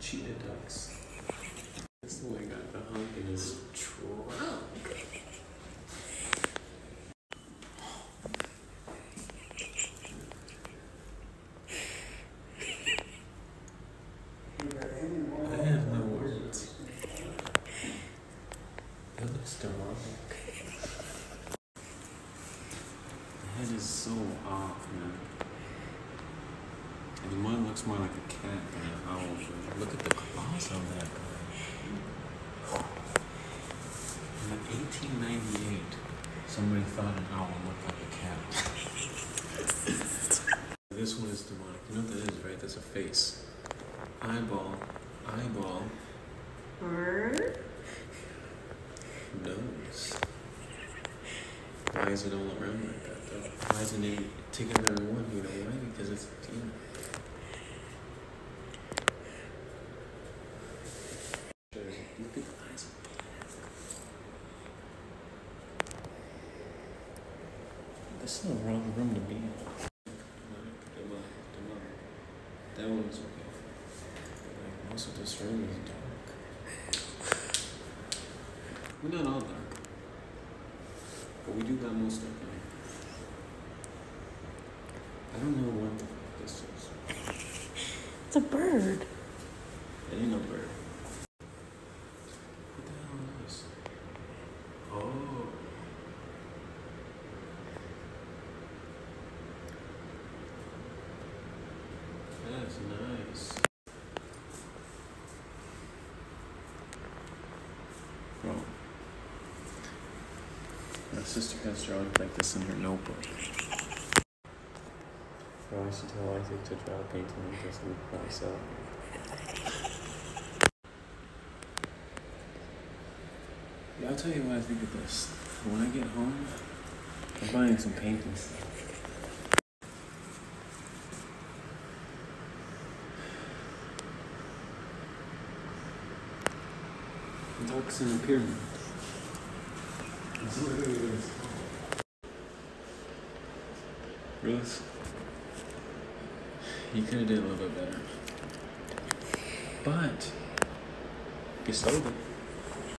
cheetah ducks. This boy got the hump in his trunk. I have no words. It looks demonic. The head is so off, man. And one looks more like a cat than an owl. Look at the claws on that guy. In 1898, somebody thought an owl looked like a cat. this one is demonic. You know what that is, right? That's a face. Eyeball. Eyeball. Nose. Why is it all around like that, though? Why isn't it together in one, you know why? Because it's a team. Look at the eyes. This is the wrong room to be in. That one's okay. Like, most of this room is dark. We're not all dark. But we do got most of it. I don't know what the fuck this is. It's a bird. It ain't no bird. What the hell is this? Oh. That's nice. Bro. My sister has drawings like this in her notebook. I should tell Isaac to draw a painting like this and by himself. Yeah, I'll tell you what I think of this. When I get home, I'm buying some paintings. Ducks in a pyramid. Ruth, you could have did a little bit better. But you sold it.